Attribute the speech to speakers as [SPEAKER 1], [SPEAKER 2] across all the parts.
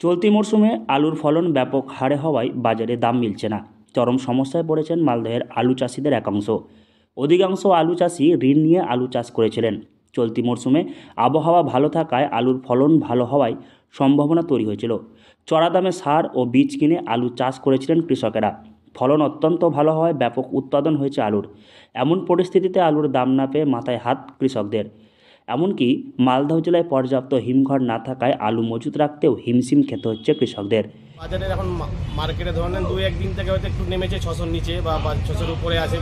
[SPEAKER 1] চলতি মরশুমে আলুর ফলন ব্যাপক হারে হওয়ায় বাজারে দাম মিলছে না। চরম সমস্যায় পড়েছেন মালদহের আলু চাষিদের একাংশ। অধিকাংশ আলু চাষি ঋণ নিয়ে আলু চাষ করেছিলেন। চলতি মরশুমে আবহাওয়া ভালো থাকায় আলুর ফলন ভালো হওয়ায় সম্ভাবনা তৈরি হয়েছিল। চড়া দামে সার ও বীজ কিনে আলু চাষ করেছিলেন কৃষকেরা। ফলন অত্যন্ত ভালো হওয়ায় ব্যাপক উৎপাদন হয়েছে আলুর। এমন পরিস্থিতিতে আলুর দাম না পেয়ে মাথায় হাত কৃষকদের। এমনকি মালদহ জেলায় পর্যাপ্ত হিমঘর না থাকায় আলু মজুত রাখতেও হিমশিম খেতে হচ্ছে কৃষকদের।
[SPEAKER 2] বাজারে এখন মা- মার্কেটে ধরেন দু একদিন থেকে হয়তো একটু নেমেছে ছশোর নিচে বা বা ছশোর উপরে আছে।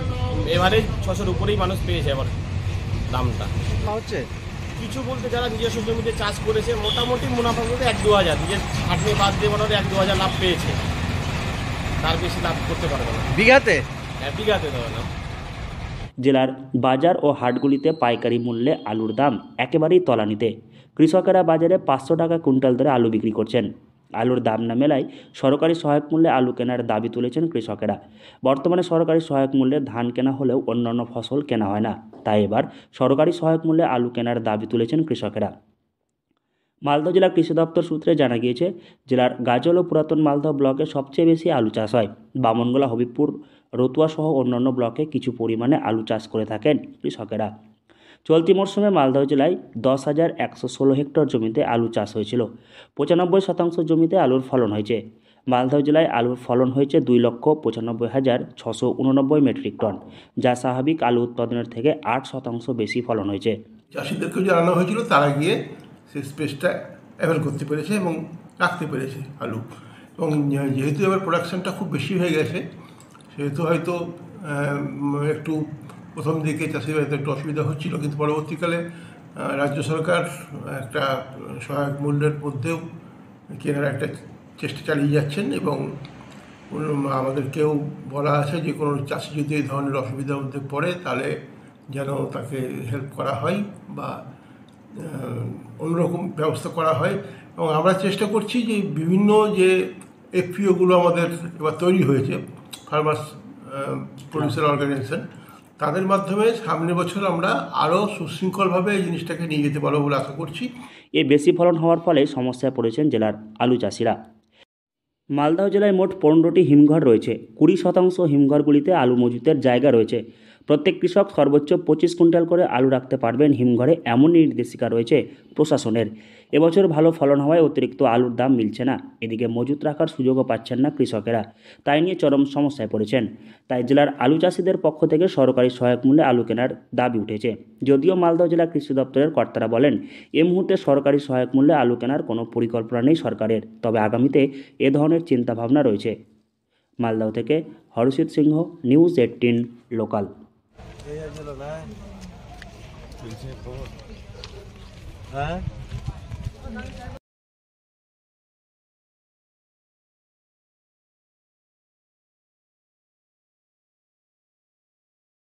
[SPEAKER 2] এবারে ছশোর উপরেই মানুষ পেয়েছে এবার দামটা।
[SPEAKER 3] হচ্ছে?
[SPEAKER 2] কিছু বলতে যারা নিজস্ব জমিতে চাষ করেছে মোটামুটি মুনাফা বলতে এক দু হাজার। নিজের খাটনি বাদ দিয়ে মোটামুটি এক দু হাজার লাভ পেয়েছে। তার বেশি লাভ করতে পারবে না।
[SPEAKER 3] বিঘাতে?
[SPEAKER 2] হ্যাঁ বিঘাতে ধরে না
[SPEAKER 1] জেলার বাজার ও হাটগুলিতে পাইকারি মূল্যে আলুর দাম একেবারেই তলানিতে। কৃষকেরা বাজারে পাঁচশো টাকা কুইন্টাল ধরে আলু বিক্রি করছেন। আলুর দাম না মেলায় সরকারি সহায়ক মূল্যে আলু কেনার দাবি তুলেছেন কৃষকেরা। বর্তমানে সরকারি সহায়ক মূল্যে ধান কেনা হলেও অন্যান্য ফসল কেনা হয় না। তাই এবার সরকারি সহায়ক মূল্যে আলু কেনার দাবি তুলেছেন কৃষকেরা। মালদহ জেলা কৃষি দপ্তর সূত্রে জানা গিয়েছে, জেলার গাজল ও পুরাতন মালদহ ব্লকে সবচেয়ে বেশি আলু চাষ হয়। বামনগোলা, হবিবপুর, রতুয়া সহ অন্যান্য ব্লকে কিছু পরিমাণে আলু চাষ করে থাকেন কৃষকেরা। চলতি মরশুমে মালদহ জেলায় দশ হাজার একশো ষোলো হেক্টর জমিতে আলু চাষ হয়েছিল। পঁচানব্বই শতাংশ জমিতে আলুর ফলন হয়েছে। মালদহ জেলায় আলুর ফলন হয়েছে দুই লক্ষ পঁচানব্বই হাজার ছশো উননব্বই মেট্রিক টন, যা স্বাভাবিক আলু উৎপাদনের থেকে আট শতাংশ বেশি ফলন হয়েছে।
[SPEAKER 4] চাষিদেরকেও জানানো হয়েছিল, তারা গিয়ে সেই স্পেসটা অ্যাভেল করতে পেরেছে এবং রাখতে পেরেছে আলু। এবং যেহেতু এবার প্রোডাকশনটা খুব বেশি হয়ে গেছে, সেহেতু হয়তো একটু প্রথম দিকে চাষির একটু অসুবিধা হচ্ছিল, কিন্তু পরবর্তীকালে রাজ্য সরকার একটা সহায়ক মূল্যের মধ্যেও কেনার একটা চেষ্টা চালিয়ে যাচ্ছেন এবং আমাদেরকেও বলা আছে যে কোনো চাষি যদি এই ধরনের অসুবিধার মধ্যে পড়ে, তাহলে যেন তাকে হেল্প করা হয় বা অন্যরকম ব্যবস্থা করা হয় এবং আমরা চেষ্টা করছি যে বিভিন্ন যে এফপিওগুলো আমাদের এবার তৈরি হয়েছে ফার্মার্স প্রডিউসার অর্গানাইজেশন তাদের মাধ্যমে সামনের বছর আমরা আরও সুশৃঙ্খলভাবে এই জিনিসটাকে নিয়ে যেতে পারব বলে আশা করছি।
[SPEAKER 1] এ বেশি ফলন হওয়ার ফলে সমস্যায় পড়েছেন জেলার আলু চাষিরা। মালদহ জেলায় মোট পনেরোটি হিমঘর রয়েছে। কুড়ি শতাংশ হিমঘরগুলিতে আলু মজুতের জায়গা রয়েছে। প্রত্যেক কৃষক সর্বোচ্চ পঁচিশ কুইন্টাল করে আলু রাখতে পারবেন হিমঘরে, এমন নির্দেশিকা রয়েছে প্রশাসনের। এবছর ভালো ফলন হওয়ায় অতিরিক্ত আলুর দাম মিলছে না। এদিকে মজুত রাখার সুযোগও পাচ্ছেন না কৃষকেরা। তাই নিয়ে চরম সমস্যায় পড়েছেন। তাই জেলার আলু চাষিদের পক্ষ থেকে সরকারি সহায়ক মূল্যে আলু কেনার দাবি উঠেছে। যদিও মালদহ জেলা কৃষি দপ্তরের কর্তারা বলেন, এ মুহূর্তে সরকারি সহায়ক মূল্যে আলু কেনার কোনো পরিকল্পনা নেই সরকারের। তবে আগামীতে এ ধরনের চিন্তাভাবনা রয়েছে। মালদহ থেকে Harshit Singha, news eighteen local.
[SPEAKER 3] হ্যাঁ